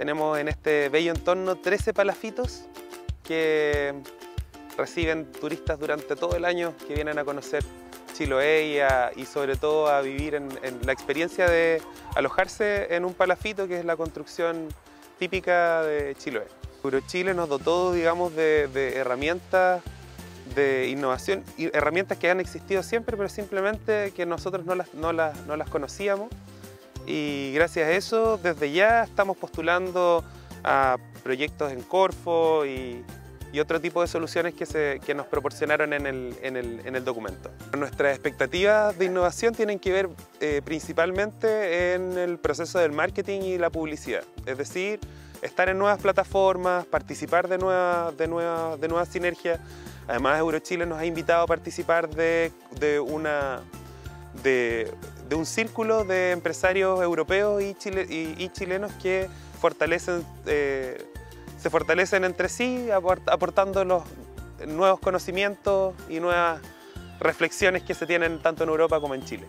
Tenemos en este bello entorno 13 palafitos que reciben turistas durante todo el año que vienen a conocer Chiloé y, sobre todo a vivir en, la experiencia de alojarse en un palafito que es la construcción típica de Chiloé. Eurochile nos dotó digamos, de, herramientas de innovación, herramientas que han existido siempre, pero simplemente que nosotros no las, no las, no las conocíamos y gracias a eso desde ya estamos postulando a proyectos en Corfo y, otro tipo de soluciones que, se, nos proporcionaron en el, en, el, en el, documento. Nuestras expectativas de innovación tienen que ver eh, principalmente en el proceso del marketing y la publicidad, es decir, estar en nuevas plataformas, participar de nuevas de nueva, de sinergias. Además, Eurochile nos ha invitado a participar de, de una de, un círculo de empresarios europeos y, chilenos que fortalecen, eh, se fortalecen entre sí aportando los nuevos conocimientos y nuevas reflexiones que se tienen tanto en Europa como en Chile.